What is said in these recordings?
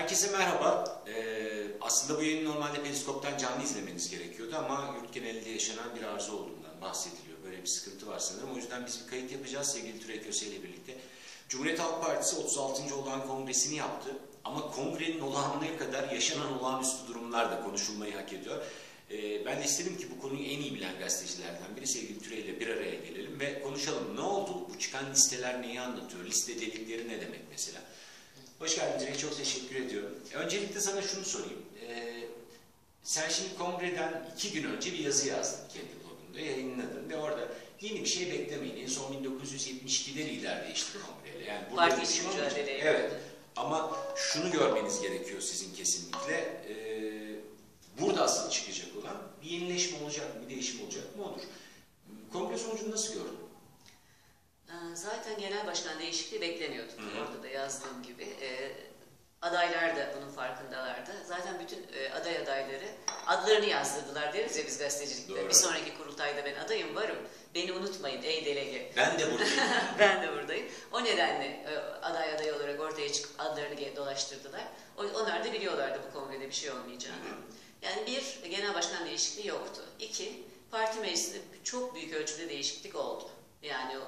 Herkese merhaba. Ee, aslında bu yayını normalde Periskop'tan canlı izlemeniz gerekiyordu ama yurt genelinde yaşanan bir arıza olduğundan bahsediliyor. Böyle bir sıkıntı var sanırım. O yüzden biz bir kayıt yapacağız sevgili Türek Köse ile birlikte. Cumhuriyet Halk Partisi 36. olan kongresini yaptı. Ama kongrenin olağanına kadar yaşanan olağanüstü durumlar da konuşulmayı hak ediyor. Ee, ben de istedim ki bu konuyu en iyi bilen gazetecilerden biri sevgili Türe ile bir araya gelelim ve konuşalım. Ne oldu? Bu çıkan listeler neyi anlatıyor? Liste delikleri ne demek mesela? Hoş geldin Dilek, çok teşekkür ediyorum. Öncelikle sana şunu sorayım. Ee, sen şimdi kongreden iki gün önce bir yazı yazdın kendi blogunda, yayınladın ve orada yeni bir şey beklemeyin. En son 1972'de lider değişti kongreyle. Yani burada Parti bir içi şey olmayacak. Evet. Ama şunu görmeniz gerekiyor sizin kesinlikle. Ee, burada asıl çıkacak olan bir yenileşme olacak mı, bir değişim olacak mı odur. Kongre sonucunu nasıl gördün? Ee, Zaten genel başkan değişikliği bekleniyordu. Hı hı. Orada da yazdığım gibi. Ee, adaylar da bunun farkındalardı. Zaten bütün e, aday adayları adlarını yazdırdılar deriz ya biz gazetecilikte. Doğru. Bir sonraki kurultayda ben adayım varım. Beni unutmayın ey delege. Ben de buradayım. ben de buradayım. O nedenle e, aday aday olarak ortaya çıkıp adlarını dolaştırdılar. O- Onlar da biliyorlardı bu kongrede bir şey olmayacağını. Yani bir, genel başkan değişikliği yoktu. İki, parti meclisinde çok büyük ölçüde değişiklik oldu. Yani o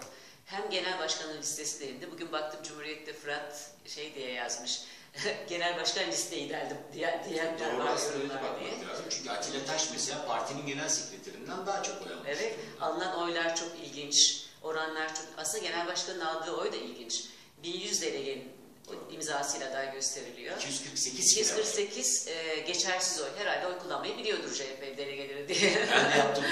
hem genel başkanın listesi değildi. Bugün baktım Cumhuriyet'te Fırat şey diye yazmış. genel başkan listeyi derdim diye, diyenler Doğru diye. bakmak lazım. Çünkü Atilla Taş mesela partinin genel sekreterinden daha çok oy almış. Evet, alınan oylar çok ilginç. Oranlar çok... Aslında genel başkanın aldığı oy da ilginç. 1100 delegenin imzasıyla aday gösteriliyor. 248 kere. 248 e, geçersiz oy. Herhalde oy kullanmayı biliyordur CHP delegeleri diye. Ben de yaptığım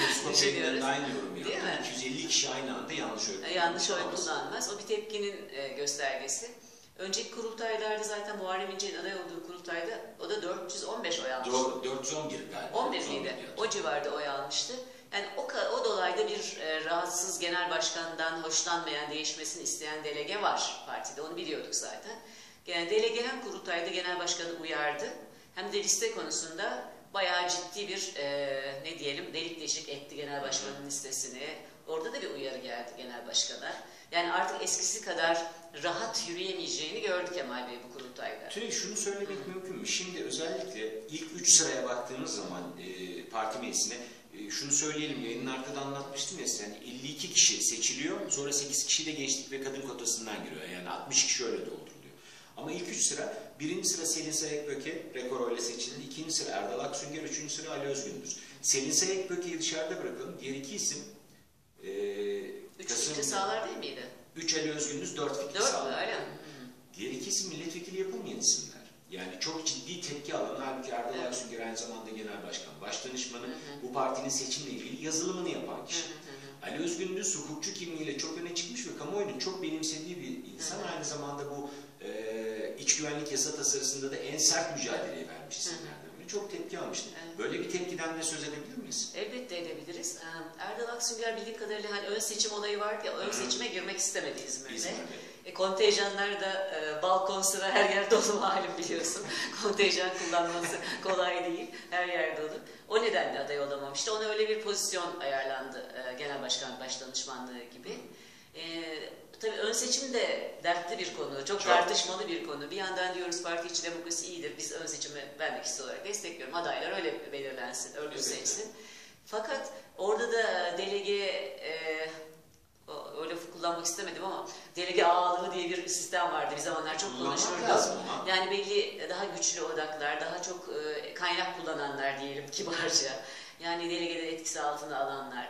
yayınlarında aynı yorum Değil yaptım. mi? 250 kişi aynı anda yanlış oy kullanmış. Yanlış oy kullanmaz. O bir tepkinin e, göstergesi. Önceki kurultaylarda zaten Muharrem İnce'nin aday olduğu kurultayda o da 415 oy almıştı. Doğru, 411 galiba. 11 411 miydi? O civarda oy almıştı. Yani o, o dolayda bir e, rahatsız genel başkandan hoşlanmayan, değişmesini isteyen delege var partide. Onu biliyorduk zaten. Yani delege hem kurultayda genel başkanı uyardı hem de liste konusunda bayağı ciddi bir e, ne diyelim delik deşik etti genel başkanın listesini. Orada da bir uyarı geldi genel başkana. Yani artık eskisi kadar rahat yürüyemeyeceğini gördü Kemal Bey bu kurultayda. Tülay şunu söylemek mümkün mü? Şimdi özellikle ilk 3 sıraya baktığımız zaman e, parti meclisine e, şunu söyleyelim yayının arkada anlatmıştım ya sen 52 kişi seçiliyor sonra 8 kişi de gençlik ve kadın kotasından giriyor yani 60 kişi öyle dolduruluyor. Ama ilk 3 sıra birinci sıra Selin Sayekböke rekor oyla seçildi. ikinci sıra Erdal Aksünger, üçüncü sıra Ali Özgündüz. Selin Sayekböke'yi dışarıda bırakalım. Diğer iki isim e, Üç Kasım- fikri sağlar değil miydi? 3 Ali Özgündüz, 4 Fikri Dört mü Sağlam. öyle mi? Diğer iki isim milletvekili yapılmayan isimler. Yani çok ciddi tepki alan, halbuki Erdal Evet. Aksünger aynı zamanda genel başkan, baş danışmanı, Hı hı. bu partinin seçimle ilgili yazılımını yapan kişi. hı hı. Ali Özgündüz hukukçu kimliğiyle çok öne çıkmış ve kamuoyunun çok benimsediği bir insan. Hı hı. Aynı zamanda bu e, iç güvenlik yasa tasarısında da en sert mücadeleyi vermiş isimlerden. Çok tepki almıştı. Evet. Böyle bir tepkiden de söz edebilir miyiz? Elbette edebiliriz. Ee, Erdal Aksünger bildiğim kadarıyla hani ön seçim olayı vardı ya, ön seçime girmek istemedi İzmir'de. İzmir'de. E, kontenjanlar da e, balkon sıra her yer dolu malum biliyorsun. Kontenjan kullanması kolay değil. Her yer dolu. O nedenle aday olamamıştı. Ona öyle bir pozisyon ayarlandı e, genel başkan baş danışmanlığı gibi. E, tabii ön seçim de dertli bir konu. Çok, Çok. tartışmalı bir konu. Bir yandan diyoruz parti içi demokrasi iyidir. Biz ön seçimi ben de kişisel olarak destekliyorum. Adaylar öyle belirlensin, örgütlensin. Fakat orada da delege e, o- öyle kullanmak istemedim ama delege ağalığı diye bir sistem vardı. Bir zamanlar çok ama. Yani belli daha güçlü odaklar, daha çok e, kaynak kullananlar diyelim kibarca. Yani delegede etkisi altına alanlar.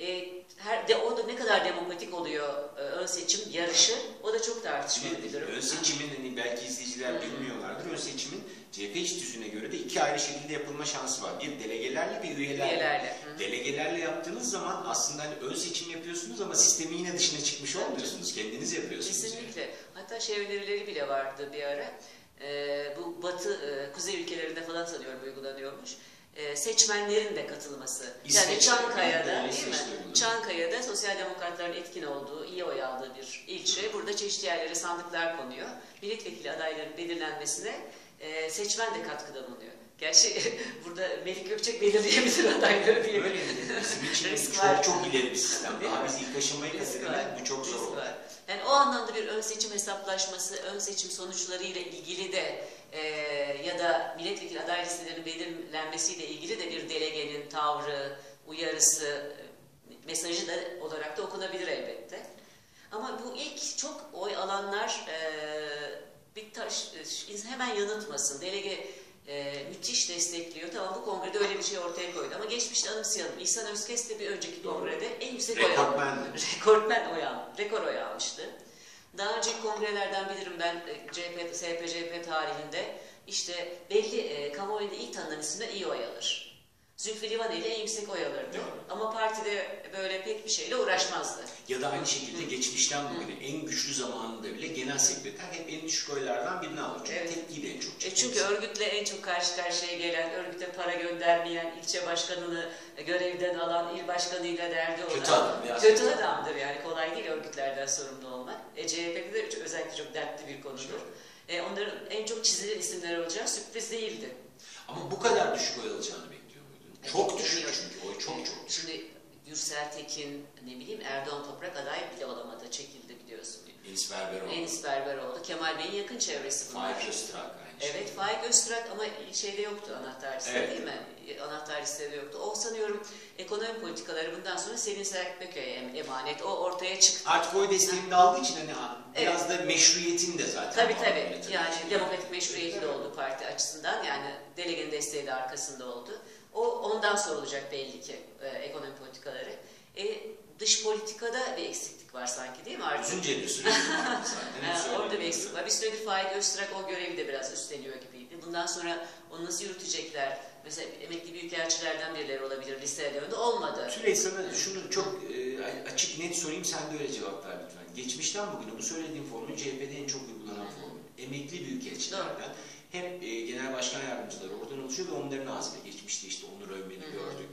E, her de o da ne kadar demokratik oluyor e, ön seçim yarışı o da çok tartışmalı bir durum. ön seçimin hani belki izleyiciler bilmiyorlardır. Ön seçimin CHP iç düzüne göre de iki ayrı şekilde yapılma şansı var. Bir delegelerle bir üyelerle. Üyelerle, hı. Delegelerle yaptığınız zaman aslında hani ön seçim yapıyorsunuz ama sistemin yine dışına çıkmış olmuyorsunuz. Kendiniz yapıyorsunuz. yani. Kesinlikle. Hatta şey önerileri bile vardı bir ara. Ee, bu batı, e, kuzey ülkelerinde falan sanıyorum uygulanıyormuş. Ee, seçmenlerin de katılması. yani İsveç'te, Çankaya'da değil mi? Çankaya'da sosyal demokratların etkin olduğu, iyi oy aldığı bir ilçe. Burada çeşitli yerlere sandıklar konuyor. Milletvekili adayların belirlenmesine e, seçmen de katkıda bulunuyor. Gerçi burada Melik Gökçek belirleyebilir adayları diye. Öyle? Bizim için Risk çok var. çok ileri bir sistem. Daha biz ilk aşamayı edemedik. Bu çok zor var. Yani o anlamda bir ön seçim hesaplaşması, ön seçim sonuçlarıyla ilgili de e, ya da milletvekili aday listelerinin belirlenmesiyle ilgili de bir delegenin tavrı, uyarısı, e, mesajı da olarak da okunabilir elbette. Ama bu ilk çok oy alanlar e, bir taş e, hemen yanıltmasın. Delege e, müthiş destekliyor. Tamam bu kongrede öyle bir şey ortaya koydu. Ama geçmişte anımsayalım. İhsan Özkes de bir önceki kongrede en yüksek oy aldı. Rekortmen. Oy aldı. Rekor oy almıştı. Daha önceki kongrelerden bilirim ben e, CHP, SPCHP tarihinde işte belli e, kamuoyunda ilk tanınan isimler iyi oy alır. Zülfü Livaneli en yüksek oy alırdı. Doğru. Ama partide böyle pek bir şeyle uğraşmazdı. Ya da aynı şekilde geçmişten bugüne en güçlü zamanında bile genel sekreter hep en düşük oylardan birini alır. Çünkü Evet. tepkiyi E çünkü örgütle en çok karşı karşıya gelen, örgüte para göndermeyen, ilçe başkanını görevden alan, il başkanıyla derdi olan. Kötü adam, biraz Kötü adamdır yani. Kolay değil örgütlerden sorumlu olmak. E, CHP'de de özellikle çok dertli bir konudur. E, onların en çok çizilen isimler olacağı sürpriz değildi. Ama bu kadar düşük oy alacağını bekliyor muydun? E, Çok düşük çünkü oy çok çok düşük. Şimdi Gürsel Tekin, ne bileyim Erdoğan Toprak aday bile olamadı, çekildi biliyorsun. Enis Berberoğlu, Enis Berberoğlu, Kemal Bey'in yakın çevresi bunlar. Faik Öztrak. Evet, Faik Öztürk ama şeyde yoktu anahtar listede Evet. değil mi? Anahtar listede yoktu. O sanıyorum ekonomi politikaları bundan sonra Selin Serkböke'ye em- emanet. O ortaya çıktı. Artık oy desteğini de aldığı için hani Evet. biraz da meşruiyetin de zaten. Tabii tabii. Yani için. demokratik meşruiyeti de oldu parti açısından. Yani delegenin desteği de arkasında oldu. O ondan sorulacak belli ki e, ekonomi politikaları. E, dış politikada bir eksiklik var sanki değil mi artık? Uzunca bir süredir vardı zaten. orada bir gibi. eksik var. Bir süredir Faik Öztürk o görevi de biraz üstleniyor gibiydi. Bundan sonra onu nasıl yürütecekler? Mesela emekli büyükelçilerden birileri olabilir listelerinde önünde olmadı. Tülay sana şunu çok e, açık net sorayım sen de öyle cevap ver lütfen. Geçmişten bugüne bu söylediğim formül CHP'de en çok uygulanan formül. Emekli büyükelçilerden hep e, genel başkan yardımcıları oradan oluşuyor ve onların ağzıyla geçmişte işte Onur Övmen'i gördük,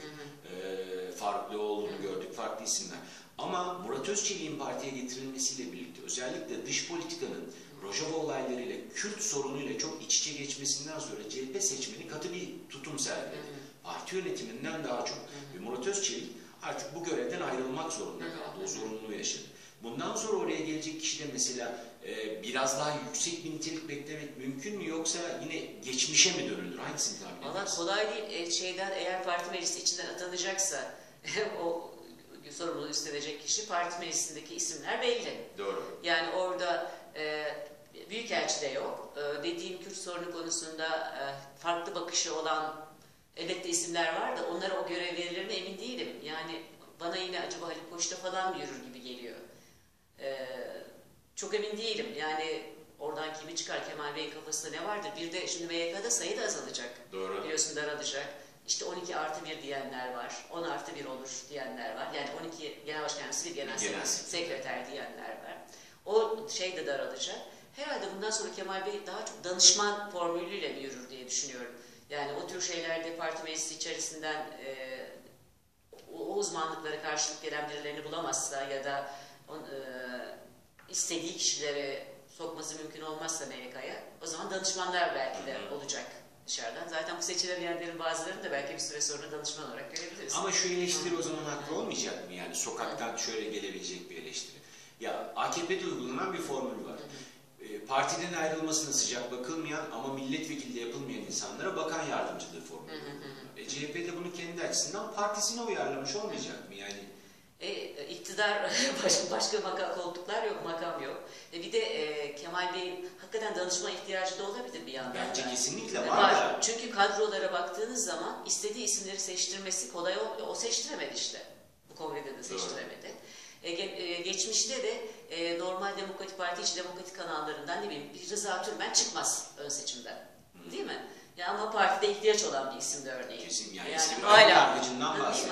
Leoğlu'nu gördük, farklı isimler. Ama Murat Özçelik'in partiye getirilmesiyle birlikte özellikle dış politikanın Rojava olaylarıyla, Kürt sorunuyla çok iç içe geçmesinden sonra CHP seçmeni katı bir tutum sergiledi. Parti yönetiminden daha çok. Ve Murat Özçelik artık bu görevden ayrılmak zorunda kaldı. O zorunluluğu yaşadı. Bundan sonra oraya gelecek kişi de mesela e, biraz daha yüksek bir nitelik beklemek mümkün mü yoksa yine geçmişe mi dönülür? Hangisini tahmin Valla edersin? kolay değil. E, şeyden eğer parti meclisi içinden atanacaksa o sorumluluğu üstlenecek kişi parti meclisindeki isimler belli. Doğru. Yani orada e, büyükelçi de yok. E, dediğim Kürt sorunu konusunda e, farklı bakışı olan elbette isimler var da onlara o görev verilir mi emin değilim. Yani bana yine acaba Halil Koç'ta falan mı yürür gibi geliyor. E, çok emin değilim. Yani oradan kimi çıkar Kemal Bey'in kafasında ne vardır? Bir de şimdi MYK'da sayı da azalacak. Doğru. Biliyorsun daralacak. İşte 12 artı 1 diyenler var. 10 artı 1 olur diyenler var. Yani 12 genel başkan yardımcısı bir genel, Genel sekreter, diyenler var. O şey de daralacak. Herhalde bundan sonra Kemal Bey daha çok danışman formülüyle mi yürür diye düşünüyorum. Yani o tür şeylerde parti meclisi içerisinden e, o uzmanlıklara karşılık gelen birilerini bulamazsa ya da on, e, istediği kişileri sokması mümkün olmazsa MYK'ya o zaman danışmanlar belki de olacak dışarıdan. Zaten bu seçilemeyenlerin bazılarını da belki bir süre sonra danışman olarak görebiliriz. Ama şu eleştiri o zaman haklı olmayacak mı? Yani sokaktan şöyle gelebilecek bir eleştiri. Ya AKP'de uygulanan bir formül var. E, Partiden ayrılmasına sıcak bakılmayan ama milletvekili de yapılmayan insanlara bakan yardımcılığı formülü. E, CHP de bunu kendi açısından partisine uyarlamış olmayacak mı? Yani E, iktidar başka, başka makam, koltuklar yok, makam yok. E, bir de e, Kemal Bey'in hakikaten danışma ihtiyacı da olabilir bir yandan. bence kesinlikle E, var. Çünkü kadrolara baktığınız zaman istediği isimleri seçtirmesi kolay ol, o seçtiremedi işte. Bu kongrede de seçtiremedi. E, e, geçmişte de e, normal Demokratik Parti içi demokratik kanallarından ne bileyim bir Rıza Türmen çıkmaz ön seçimden. Değil mi? Ya ama partide ihtiyaç olan bir isimdi örneğin. Kesin yani, Yani eski hala-.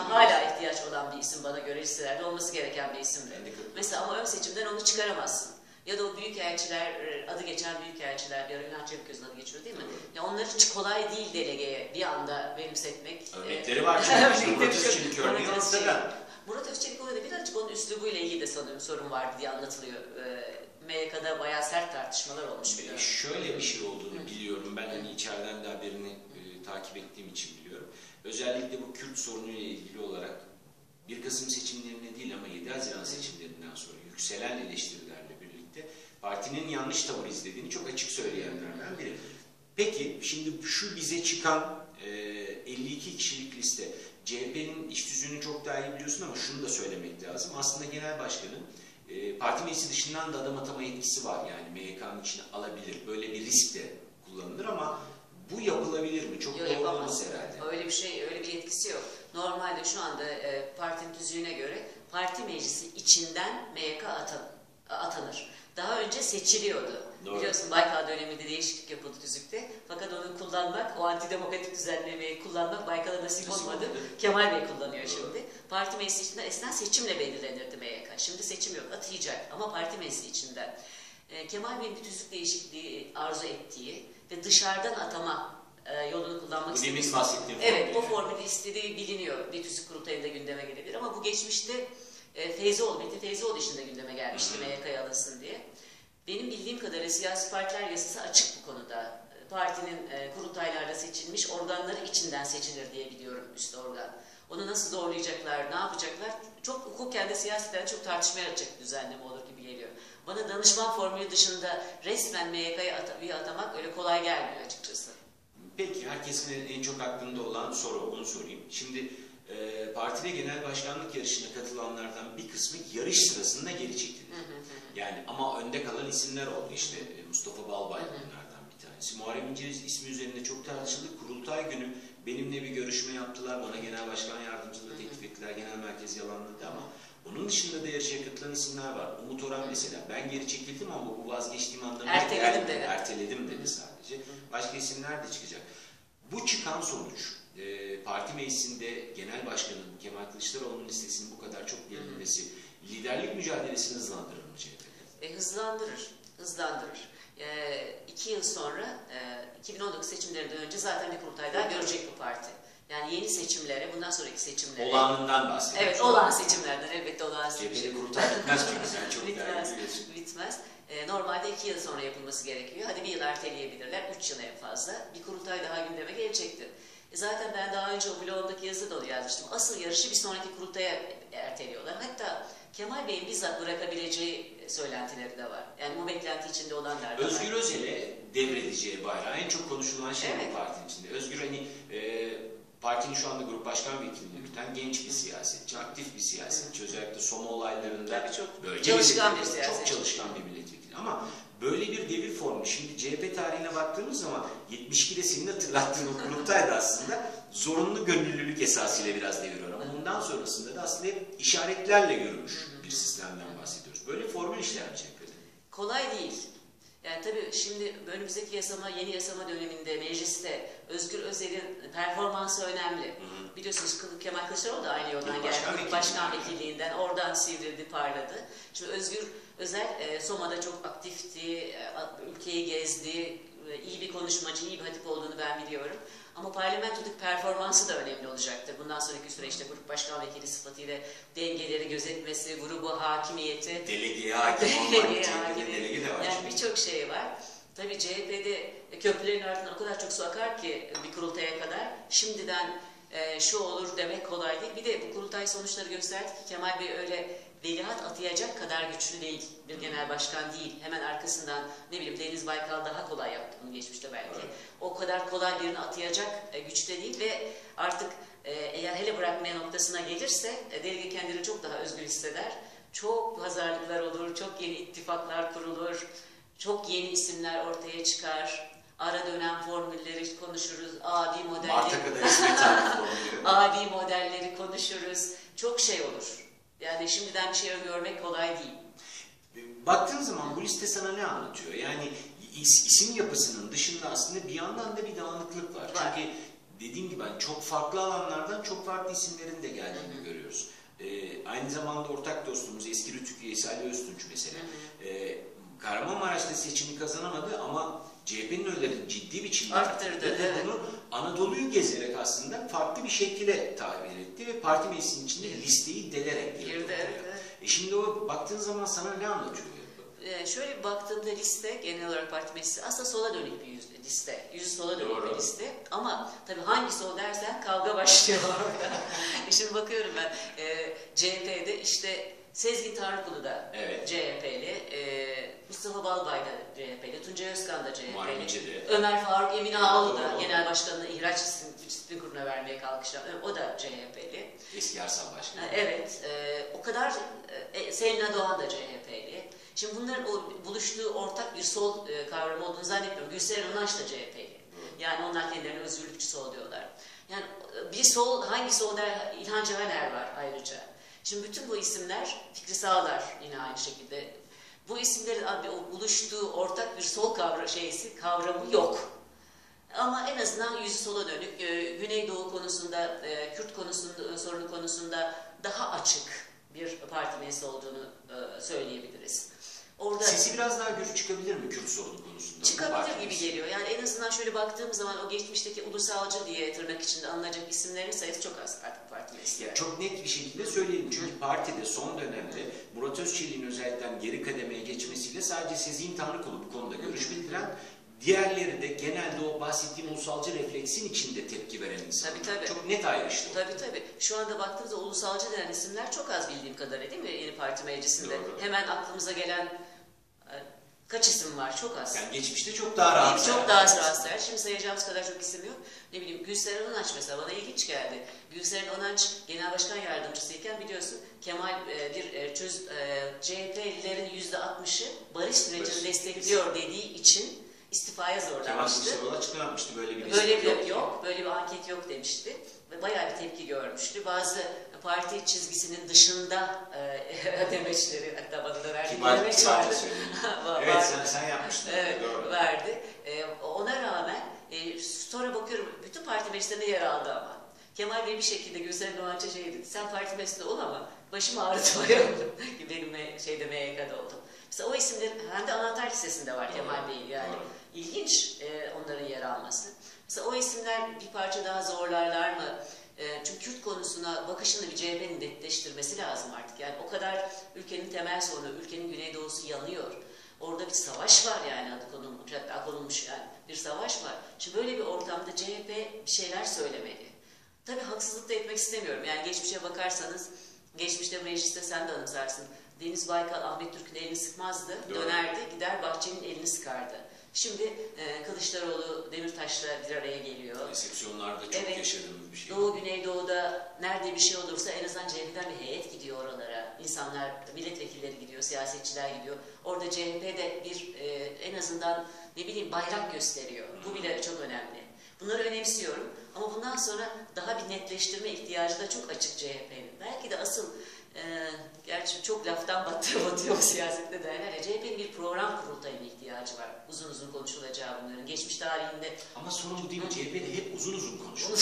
Hala ihtiyaç olan bir isim bana göre listelerde olması gereken bir isimdi. Mesela ama ön seçimden onu çıkaramazsın. Ya da o büyükelçiler, e, adı geçen büyükelçiler, bir ara Ünal Çeviköz'ün adı geçiyor değil mi? Ya onları hiç kolay değil delegeye bir anda benimsetmek. Örnekleri var çünkü. Murat Özçelik örneği ortada. Murat Özçelik orada birazcık onun üslubuyla ilgili de sanıyorum sorun vardı diye anlatılıyor. Ee, MYK'da bayağı sert tartışmalar olmuş E, biliyorum. Şöyle bir şey olduğunu biliyorum. Ben hani içeriden de haberini e, takip ettiğim için biliyorum. Özellikle bu Kürt sorunuyla ilgili olarak 1 Kasım seçimlerine değil ama 7 Haziran seçimlerinden sonra yükselen eleştirilerle partinin yanlış tavır izlediğini çok açık söyleyenlerden biri. Peki şimdi şu bize çıkan e, 52 kişilik liste CHP'nin iş tüzüğünü çok daha iyi biliyorsun ama şunu da söylemek lazım. Aslında genel başkanın e, parti meclisi dışından da adam atama yetkisi var. Yani MYK'nın içine alabilir. Böyle bir risk de kullanılır ama bu yapılabilir mi? Çok Yok, doğru olmaz herhalde. Öyle bir şey, öyle bir yetkisi yok. Normalde şu anda e, partinin tüzüğüne göre parti meclisi içinden MYK atan, atanır. Daha önce seçiliyordu. Doğru. Biliyorsun Baykal döneminde değişiklik yapıldı tüzükte. Fakat onu kullanmak, o antidemokratik düzenlemeyi kullanmak Baykal'a nasip olmadı. Kemal Bey kullanıyor Doğru. şimdi. Parti meclisi içinden eskiden seçimle belirlenirdi MYK. Şimdi seçim yok, atayacak ama parti meclisi içinden. E, Kemal Bey'in bir tüzük değişikliği arzu ettiği ve dışarıdan atama e, yolunu kullanmak istediği Evet, o formülü istediği biliniyor. Bir tüzük kurultayında gündeme gelebilir ama bu geçmişte e, Feyzoğlu, Metin Feyzoğlu için de gündeme gelmişti. MYK'ya alınsın diye. Benim bildiğim kadarıyla siyasi partiler yasası açık bu konuda. E, Partinin e, kurultaylarda seçilmiş organları içinden seçilir diye biliyorum üst organ. Onu nasıl zorlayacaklar, ne yapacaklar? Çok hukuken de siyaseten çok tartışmaya açacak bir düzenleme olur gibi geliyor. Bana danışman formülü dışında resmen MYK'ya üye atamak öyle kolay gelmiyor açıkçası. Peki herkesin en çok aklında olan soru onu sorayım. Şimdi e, partide genel başkanlık yarışına katılanlardan bir kısmı yarış sırasında geri çekildi. Yani ama önde kalan isimler oldu işte e, Mustafa Balbay bunlardan bir tanesi. Muharrem İnce ismi üzerinde çok tartışıldı. Kurultay günü benimle bir görüşme yaptılar. Bana genel başkan yardımcılığı teklif ettiler. Genel merkez yalanladı ama onun dışında da yarışa katılan isimler var. Umut Orhan mesela ben geri çekildim ama bu vazgeçtiğim anlamına Erteledim gelmedi. dedi. Erteledim dedi sadece. Başka isimler de çıkacak. Bu çıkan sonuç e, parti meclisinde genel başkanın Kemal Kılıçdaroğlu'nun listesinin bu kadar çok verilmesi liderlik mücadelesini hızlandırır mı CHP'de? E, hızlandırır, hızlandırır. E, iki yıl sonra, e, 2019 seçimlerinden önce zaten bir kurultay daha görecek bu parti. Yani yeni seçimlere, bundan sonraki seçimlere. Olağanından bahsediyorum. Evet, olağan seçimlerden elbette olağan seçim. CHP'de kurultay bitmez çünkü sen çok bitmez, bitmez. E, normalde iki yıl sonra yapılması gerekiyor. Hadi bir yıl erteleyebilirler, üç yıl en fazla. Bir kurultay daha gündeme gelecektir. Zaten ben daha önce o blogumdaki yazıda da yazmıştım. Asıl yarışı bir sonraki kurultaya erteliyorlar. Hatta Kemal Bey'in bizzat bırakabileceği söylentileri de var. Yani bu beklenti içinde olanlar da var. Özgür Özel'e devredeceği bayrağı en çok konuşulan şey Evet. bu partinin içinde. Özgür hani e, partinin şu anda grup başkan vekilini yürüten genç bir siyasetçi, aktif bir siyasetçi. Özellikle Soma olaylarında Tabii çok böyle çalışkan bir Çok siyasetçi. çalışkan bir milletvekili. Ama böyle bir devir formu. Şimdi CHP tarihine baktığımız zaman 72'de senin hatırlattığın o kurultaydı aslında zorunlu gönüllülük esasıyla biraz devir var. Ama bundan sonrasında da aslında hep işaretlerle görülmüş bir sistemden bahsediyoruz. Böyle formül işler CHP'de? Kolay değil. Yani tabii şimdi önümüzdeki yasama, yeni yasama döneminde mecliste Özgür Özel'in performansı önemli. Biliyorsunuz Kıl- Kemal Kılıçdaroğlu da aynı yoldan geldi. başkan Başkan vekilliğinden oradan sivrildi, parladı. Şimdi Özgür Özel e, Soma'da çok aktifti, e, ülkeyi gezdi, iyi bir konuşmacı, iyi bir hatip olduğunu ben biliyorum. Ama parlamentodaki performansı da önemli olacaktır. Bundan sonraki süreçte grup başkan vekili sıfatıyla dengeleri gözetmesi, grubu hakimiyeti, Delegeye hakim olmak, Delegeye hakim. delege de var. Yani birçok şey var. Tabii CHP'de köprülerin ardından o kadar çok su akar ki bir kurultaya kadar. Şimdiden e, şu olur demek kolay değil. Bir de bu kurultay sonuçları gösterdi ki Kemal Bey öyle veliaht atayacak kadar güçlü değil. Bir genel başkan değil. Hemen arkasından ne bileyim Deniz Baykal daha kolay yaptı bunu geçmişte belki. Evet. O kadar kolay birini atayacak e, güçte değil ve artık e, eğer hele bırakmaya noktasına gelirse e, delege kendini çok daha özgür hisseder. Çok pazarlıklar olur, çok yeni ittifaklar kurulur, çok yeni isimler ortaya çıkar. Ara dönem formülleri konuşuruz, adi modelleri, adi modelleri konuşuruz. Çok şey olur. Yani şimdiden bir şey öngörmek kolay değil. Baktığın zaman bu liste sana ne anlatıyor? Yani is- isim yapısının dışında aslında bir yandan da bir dağınıklık var. Var. Çünkü dediğim gibi hani çok farklı alanlardan çok farklı isimlerin de geldiğini görüyoruz. Ee, aynı zamanda ortak dostumuz eski Rütük üyesi Ali Öztunç mesela. Ee, Kahramanmaraş'ta seçimi kazanamadı ama CHP'nin oylarını ciddi biçimde Arttırdı, ve evet. bunu Anadolu'yu gezerek aslında farklı bir şekilde tabir etti ve parti meclisinin içinde listeyi delerek girdi. Evet, evet. E şimdi o baktığın zaman sana ne anlatıyor? e, şöyle bir baktığımda liste genel olarak parti meclisi aslında sola dönük bir yüz, liste. Yüzü sola dönük Doğru. bir liste. Ama tabii hangi sol dersen kavga başlıyor orada. E Şimdi bakıyorum ben e, CHP'de işte Sezgin Tanrıkulu da Evet. CHP'li, e, Mustafa Balbay da CHP'li, Tuncay Özkan da CHP'li. Ömer Faruk Emin Ağaoğlu da genel başkanını ihraç disiplin, kuruluna vermeye kalkışan, o da CHP'li. Eski Arslan Başkanı. Evet, e, o kadar e, Selina Doğan da CHP'li. Şimdi bunların o buluştuğu ortak bir sol e, kavramı olduğunu zannetmiyorum. Gülseren Onaş da CHP'li. Yani onlar kendilerine özgürlükçü sol diyorlar. Yani e, bir sol, hangi sol der? İlhan Cahaner var ayrıca. Şimdi bütün bu isimler, Fikri Sağlar yine aynı şekilde. Bu isimlerin buluştuğu ortak bir sol kavra şeysi, kavramı yok. Ama en azından yüzü sola dönük, e, Güneydoğu konusunda, e, Kürt konusunda, sorunu konusunda daha açık bir parti meclisi olduğunu e, söyleyebiliriz. Orada Sesi biraz daha gür çıkabilir mi Kürt sorunu konusunda? çıkabilir gibi geliyor. Yani en azından şöyle baktığım zaman o geçmişteki ulusalcı diye tırnak içinde anılacak isimlerin sayısı çok az artık parti meclisinde. Ya çok net bir şekilde söyleyelim. Çünkü partide son dönemde Murat Özçelik'in özellikle geri kademeye geçmesiyle sadece Sezgin Tanrıkulu bu konuda görüş bildiren Diğerleri de genelde o bahsettiğim ulusalcı refleksin içinde tepki veren insanlar. Tabii, tabii. Çok net ayrıştı. Tabii tabii. Şu anda baktığımızda ulusalcı denen isimler çok az bildiğim kadarıyla değil mi yeni parti meclisinde? Doğru. Hemen aklımıza gelen kaç isim var? Çok az. Yani geçmişte çok daha rahat. çok daha rahatsız. Şimdi sayacağımız kadar çok isim yok. Ne bileyim Gülseren Onanç mesela bana ilginç geldi. Gülseren Onanç genel başkan yardımcısıyken biliyorsun Kemal e, bir e, çöz e, CHP'lilerin yüzde 60'ı barış sürecini Barış. destekliyor dediği için istifaya Kemal zorlanmıştı. Kılıçdaroğlu açıklama yapmıştı böyle bir Böyle bir yok, böyle bir anket yok demişti ve bayağı bir tepki görmüştü. Bazı parti çizgisinin dışında e, demeçleri hatta bana da verdiği Kibar, demeç vardı. evet vardı. sen, sen yapmıştın. Evet, Doğru. verdi. E, ona rağmen e, sonra bakıyorum bütün parti meclislerinde yer aldı ama. Kemal Bey bir şekilde Gülseren Doğanç'a şey dedi, sen parti meclisinde ol ama başım ağrıtmayalım. Benim şeyde MYK'da oldum. Mesela o isimler hem de Anahtar Lisesi'nde var Kemal Bey'in yani. İlginç e, onların yer alması. Mesela o isimler bir parça daha zorlarlar mı? E, çünkü Kürt konusuna bakışını bir CHP'nin netleştirmesi lazım artık. Yani o kadar ülkenin temel sorunu, ülkenin güneydoğusu yanıyor. Orada bir savaş var yani adı konulmuş, hatta konulmuş yani bir savaş var. Şimdi böyle bir ortamda CHP bir şeyler söylemeli. Tabii haksızlık da etmek istemiyorum. Yani geçmişe bakarsanız, geçmişte mecliste sen de anımsarsın. Deniz Baykal Ahmet Türk'ün elini sıkmazdı, Doğru. dönerdi, gider Bahçeli'nin elini sıkardı. Şimdi e, Kılıçdaroğlu Demirtaş'la bir araya geliyor. Resepsiyonlarda çok Evet. yaşadığımız bir şey. Doğu Güneydoğu'da nerede bir şey olursa en azından CHP'den bir heyet gidiyor oralara. İnsanlar, milletvekilleri gidiyor, siyasetçiler gidiyor. Orada CHP de bir e, en azından ne bileyim bayrak gösteriyor. Bu bile çok önemli. Bunları önemsiyorum ama bundan sonra daha bir netleştirme ihtiyacı da çok açık CHP'nin. Belki de asıl e, gerçi çok laftan batıyor batıyor siyasette derler ya CHP'nin bir program kurultayına ihtiyacı var. Uzun uzun konuşulacağı bunların. Geçmiş tarihinde Ama sorun bu değil mi? CHP'de hep uzun uzun konuşuluyor.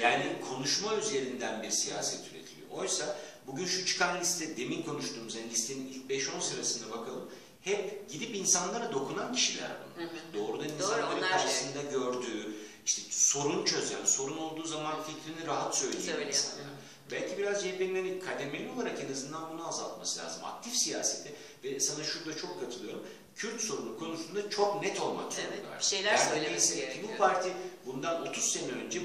Yani konuşma üzerinden bir siyaset üretiliyor. Oysa bugün şu çıkan liste, demin konuştuğumuz yani listenin ilk 5-10 sırasına bakalım. Hep gidip insanlara dokunan kişiler bunlar. Doğrudan insanların onlar karşısında gördüğü, işte sorun çözen, sorun olduğu zaman fikrini rahat söyleyen insanlar. hı. Belki biraz CHP'nin hani kademeli olarak en azından bunu azaltması lazım. Aktif siyasete ve sana şurada çok katılıyorum. Kürt sorunu konusunda çok net olmak zorunda. Evet, şeyler Derdi söylemesi gerekiyor. Bu parti bundan 30 sene önce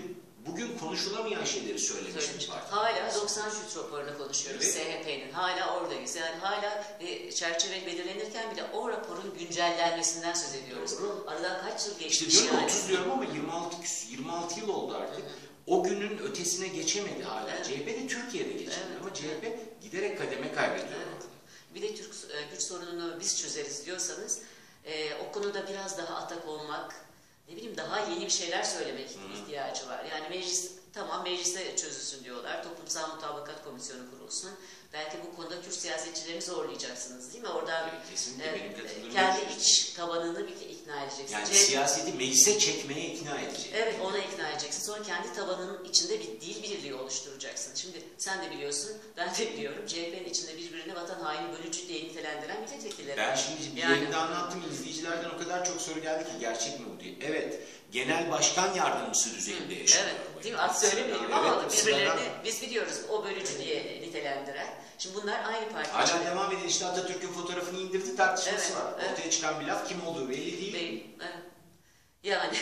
bugün konuşulamayan şeyleri söylemiş bir Söylemiş. parti. Hala 93 raporunu konuşuyoruz Evet. SHP'nin. Hala oradayız. Yani hala bir çerçeve belirlenirken bile o raporun güncellenmesinden söz ediyoruz. Doğru. Aradan kaç yıl geçmiş İşte diyorum yani. 30 diyorum ama 26 küs- 26 yıl oldu artık. O günün ötesine geçemedi hala. Evet. CHP de Türkiye'de geçemedi Evet. ama CHP giderek kademe kaybediyor. Evet. Bir de Türk e, Kürt sorununu biz çözeriz diyorsanız e, o konuda biraz daha atak olmak, ne bileyim daha yeni bir şeyler söylemek ihtiyacı var. Yani meclis tamam mecliste çözülsün diyorlar. Toplumsal Mutabakat Komisyonu kurulsun. Belki bu konuda Kürt siyasetçilerini zorlayacaksınız değil mi? Oradan kesinlikle e, benim kendi iç tabanını bir ikna edeceksin. Yani CHP siyaseti meclise çekmeye ikna edecek. Evet ona ikna edeceksin. Sonra kendi tabanının içinde bir dil birliği oluşturacaksın. Şimdi sen de biliyorsun, ben de biliyorum. CHP'nin içinde birbirini vatan haini bölücü diye nitelendiren milletvekilleri Ben şimdi Yani- yayında anlattım izleyicilerden o kadar çok soru geldi ki gerçek mi bu diye. Evet, genel başkan yardımcısı düzeyinde yaşıyor. Evet, değil mi? Ad söylemeyelim ama Evet, birbirlerini biz biliyoruz o bölücü diye nitelendiren. Şimdi bunlar aynı parti. Hala devam eden işte Atatürk'ün fotoğrafını indirdi tartışması Evet, var. evet. Ortaya çıkan bir laf kim olduğu belli değil. Değil. Evet. Yani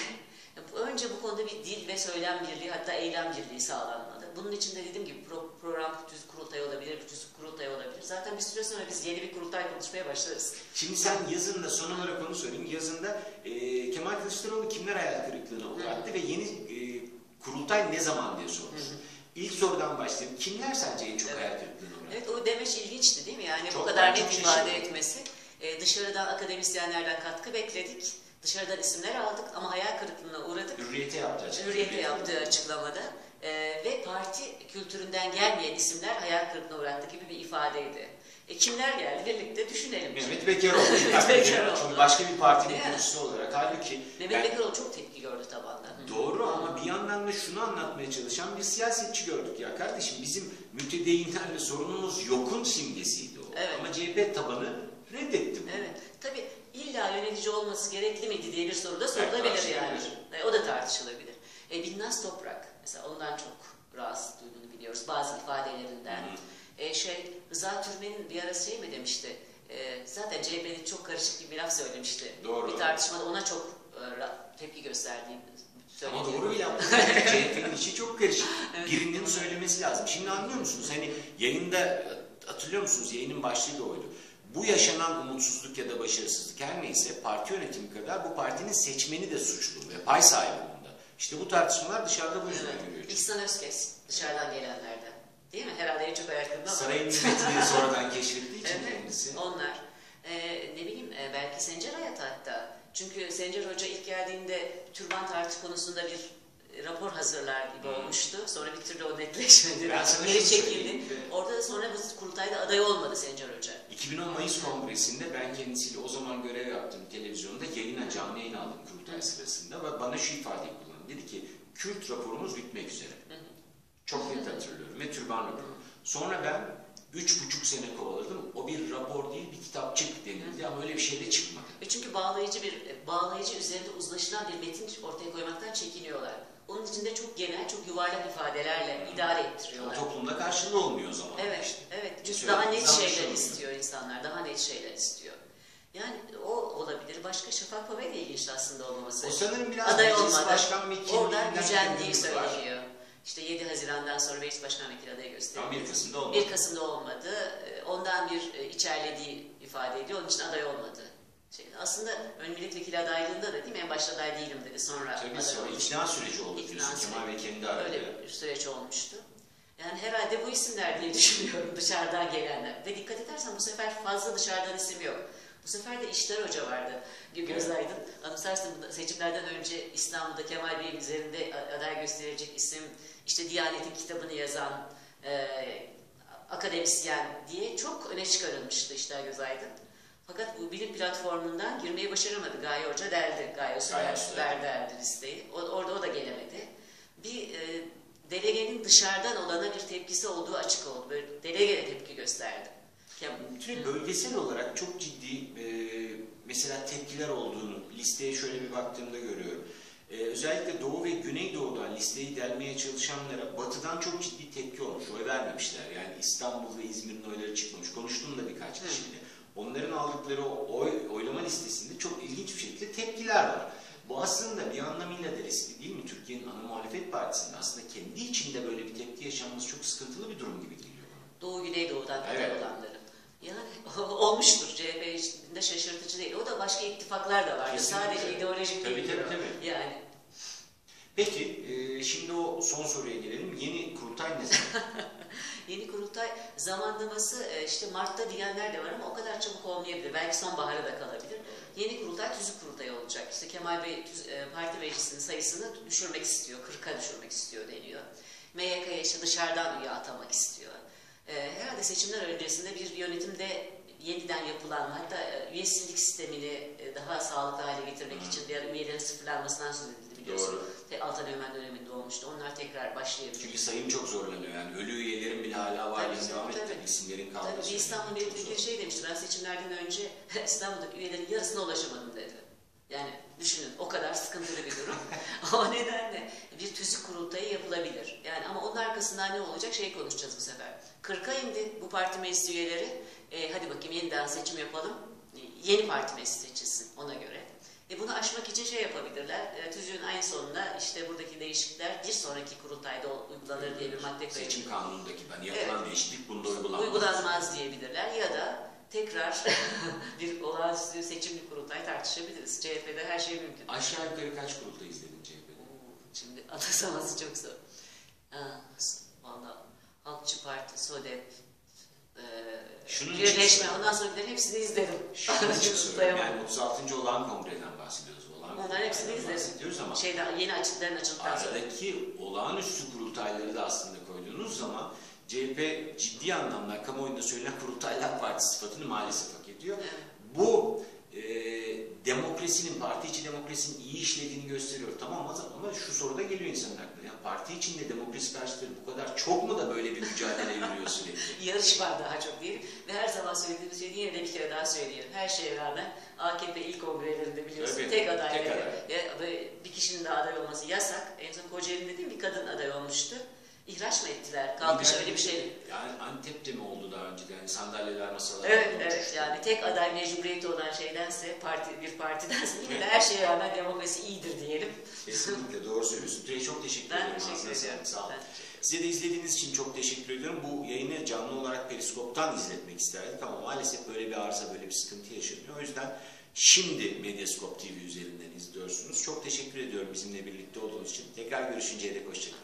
önce bu konuda bir dil ve söylem birliği hatta eylem birliği sağlanmalı. Bunun için de dediğim gibi pro- program tüzük kurultayı olabilir, tüzük kurultayı olabilir. Zaten bir süre sonra biz yeni bir kurultay konuşmaya başlarız. Şimdi sen yazında son olarak onu söyleyeyim. Yazında e, Kemal Kılıçdaroğlu kimler hayal kırıklığına uğrattı ve yeni e, kurultay ne zaman diye sormuş. İlk sorudan başlayayım. Kimler sence en çok Evet. hayal kırıklığına uğrattı? Evet o demeç ilginçti değil mi? Yani Çok, bu kadar net ifade etmesi. Ee, dışarıdan akademisyenlerden katkı bekledik. Dışarıdan isimler aldık ama hayal kırıklığına uğradık. Hürriyete yaptı açıkçası. Hürriyet'e yaptığı açıklamada e, ve parti kültüründen gelmeyen isimler hayal kırıklığına uğrattı gibi bir ifadeydi. E, kimler geldi? Birlikte düşünelim. Mehmet Bekaroğlu. Mehmet Bekaroğlu. Çünkü başka bir partinin kurucusu olarak. Halbuki Mehmet ben- Bekaroğlu çok tepki gördü tabanda. Doğru ama bir yandan da şunu anlatmaya çalışan bir siyasetçi gördük ya kardeşim bizim mütedeyinlerle sorunumuz yokun simgesiydi o. Evet. Ama CHP tabanı reddetti bunu. Evet. Tabii illa yönetici olması gerekli miydi diye bir soru da sorulabilir yani. E, o da tartışılabilir. E, Binnaz Toprak mesela ondan çok rahatsız duyduğunu biliyoruz bazı ifadelerinden. E, şey Rıza Türmen'in bir ara şey mi demişti? E, zaten CHP'nin çok karışık bir laf söylemişti. Doğru. Bir tartışmada ona çok e, tepki gösterdiğini Ama doğru bir yaptı. CHP'nin içi çok karışık. Birinin söylemesi lazım. Şimdi anlıyor musunuz? Hani yayında hatırlıyor musunuz? Yayının başlığı da oydu. Bu yaşanan umutsuzluk ya da başarısızlık her neyse parti yönetimi kadar bu partinin seçmeni de suçlu ve pay sahibi. İşte bu tartışmalar dışarıda bu yüzden Evet. görüyoruz. İhsan Özkes dışarıdan gelenlerden. Değil mi? Herhalde en çok ama. Sarayın milletini sonradan keşfettiği için Evet, kendisi. onlar. Ee, ne bileyim e, belki Sencer Hayat hatta. Çünkü Sencer Hoca ilk geldiğinde türban tartı konusunda bir e, rapor hazırlar gibi Hı. olmuştu. Sonra bir türlü o netleşmedi. Geri çekildi. Orada da sonra bu kurultayda aday olmadı Sencer Hoca. 2010 Mayıs Kongresi'nde ben kendisiyle o zaman görev yaptım televizyonda yayına canlı yayın aldım kurultay sırasında ve bana şu ifadeyi kullandı. Dedi ki Kürt raporumuz bitmek üzere. Hı hı. Çok net hatırlıyorum ve türban raporu. Sonra ben üç buçuk sene kovaladım. O bir rapor değil bir kitapçık denildi ama öyle bir şey de çıkmadı. Ve çünkü bağlayıcı bir e, bağlayıcı üzerinde uzlaşılan bir metin ortaya koymaktan çekiniyorlar. Onun içinde çok genel, çok yuvarlak ifadelerle idare O ettiriyorlar. toplumda karşılığı olmuyor o zaman. Evet, işte. evet. Çünkü daha net şeyler istiyor insanlar, daha net şeyler istiyor. Yani o olabilir. Başka Şafak Pave de ilginç aslında olmaması. O sanırım biraz Aday olmadı. başkan Oradan gücendiği var. söyleniyor. İşte 7 Haziran'dan sonra meclis başkan vekili adayı Tam gösterildi. 1 Kasım'da olmadı. 1 Kasım'da olmadı. Ee, Ondan bir e, içerlediği ifade ediyor. Onun için aday olmadı. Şey, aslında ön milletvekili adaylığında da değil mi? En başta aday değilim dedi. Sonra Tabii sonra oldu. ikna süreci oldu İkna diyorsun süreci. Kemal Bey kendi aradı. Öyle bir süreç olmuştu. Yani herhalde bu isimler diye düşünüyorum dışarıdan gelenler. Ve dikkat edersen bu sefer fazla dışarıdan isim yok. Bu sefer de İşler Hoca vardı. Göz. Aydın. Anımsarsın seçimlerden önce İstanbul'da Kemal Bey'in üzerinde aday gösterilecek isim, işte Diyanet'in kitabını yazan e, akademisyen diye çok öne çıkarılmıştı İşler Göz Aydın. Fakat bu bilim platformundan girmeyi başaramadı. Gaye Hoca derdi. Gaye Sürer. derdi listeyi. O, orada o da gelemedi. Bir e, delegenin dışarıdan olana bir tepkisi olduğu açık oldu. Böyle delege de tepki gösterdi. Kem- Bütün bölgesel olarak çok ciddi e, mesela tepkiler olduğunu listeye şöyle bir baktığımda görüyorum. E, özellikle Doğu ve Güneydoğu'dan listeyi delmeye çalışanlara batıdan çok ciddi tepki olmuş. Oy vermemişler. Yani İstanbul ve İzmir'in oyları çıkmamış. Konuştum da birkaç kişiyle. Onların aldıkları oy, oylama listesinde çok ilginç bir şekilde tepkiler var. Bu aslında bir anlamıyla da riskli değil mi? Türkiye'nin ana muhalefet partisinde aslında kendi içinde böyle bir tepki yaşanması çok sıkıntılı bir durum gibi geliyor. Doğu Güneydoğu'dan Evet. olanların. Yani olmuştur. CHP içinde şaşırtıcı değil. O da başka ittifaklar da vardı. Kesinlikle. Sadece ideolojik Tabii, değil. tabii, tabii. Yani Peki e, şimdi o son soruya gelelim. Yeni kurultay ne zaman? Yeni kurultay zamanlaması e, işte Mart'ta diyenler de var ama o kadar çabuk olmayabilir. Belki sonbahara da kalabilir. Yeni kurultay tüzük kurultayı olacak. İşte Kemal Bey tüz- e, parti meclisinin sayısını düşürmek istiyor. 40'a düşürmek istiyor deniyor. MYK'ya işte dışarıdan üye atamak istiyor. E, Herhalde seçimler öncesinde bir yönetimde yeniden yapılan hatta e, üyesizlik sistemini e, daha sağlıklı hale getirmek Hı. için diğer üyelerin sıfırlanmasından söz edildi biliyorsun. Doğru. Altan Ömen döneminde olmuştu. Onlar tekrar başlayabilir. Çünkü sayım çok zorlanıyor yani. Ölü üyelerin bile hala Tabii, varlığını devam tabii. ettirdiği isimlerin Tabii kalması. bir İstanbul milletvekili şey demişti, ben seçimlerden önce İstanbul'daki üyelerin yarısına ulaşamadım dedi. Yani düşünün o kadar sıkıntılı bir durum. o nedenle bir tüzük kurultayı yapılabilir. Yani ama onun arkasından ne olacak şey konuşacağız bu sefer. 40'a indi bu parti meclis üyeleri. E, hadi bakayım yeniden seçim yapalım. E, yeni parti meclis seçilsin ona göre. E bunu aşmak için şey yapabilirler. E, tüzüğün en sonunda işte buradaki değişiklikler bir sonraki kurultayda uygulanır diye bir madde koyabilir. Seçim kanunundaki ben yapılan değişiklik bunda uygulanmaz. Uygulanmaz diyebilirler ya da tekrar bir olağanüstü seçimli kurultay tartışabiliriz. CHP'de her şey mümkün. Aşağı yukarı kaç kurultay izledin CHP'de? Şimdi atasaması çok zor. Valla Halkçı Parti, SODEP, e, Şunun Birleşme, için- ondan sonrakilerin hepsini izledim. Şunun için söylüyorum. Yani 36. olağan kongreden bahsediyoruz. Olağan Onların hepsini bahsediyoruz ama Şeyden, yeni açıkların açıldıktan sonra. aradaki olağanüstü kurultayları da aslında koyduğunuz zaman CHP ciddi anlamda kamuoyunda söylenen kurultaylar partisi sıfatını maalesef hak ediyor. Bu e, demokrasinin, parti içi demokrasinin iyi işlediğini gösteriyor. Tamam ama, ama şu soruda geliyor insanın aklına. Ya parti içinde demokrasi karşıtları bu kadar çok mu da böyle bir mücadele yürüyor sürekli? Yarış var daha çok değil. Ve her zaman söylediğimiz şeyi yine de bir kere daha söyleyelim. Her şeye rağmen AKP ilk kongrelerinde biliyorsun Tabii, tek aday. tek aday. Ve- ve bir kişinin de aday olması yasak. En son Kocaeli'nde değil mi bir kadın aday olmuştu. İhraç mı ettiler? Kalkış öyle bir şey. Yani Antep'te mi oldu daha önceden? Yani sandalyeler, masalar Evet, olmuştu. evet yani tek aday mecburiyeti olan şeydense, parti bir partidense yine de her şeye rağmen demokrasi iyidir diyelim. Kesinlikle doğru söylüyorsun. Tülay çok teşekkür Ben ederim. teşekkür Sağ. Ben teşekkür ederim. Size de izlediğiniz için çok teşekkür ediyorum. Bu yayını canlı olarak Periskop'tan izletmek isterdik ama maalesef böyle bir arıza, böyle bir sıkıntı yaşanıyor. O yüzden şimdi Medyascope TV üzerinden izliyorsunuz. Çok teşekkür ediyorum bizimle birlikte olduğunuz için. Tekrar görüşünceye dek hoşçakalın.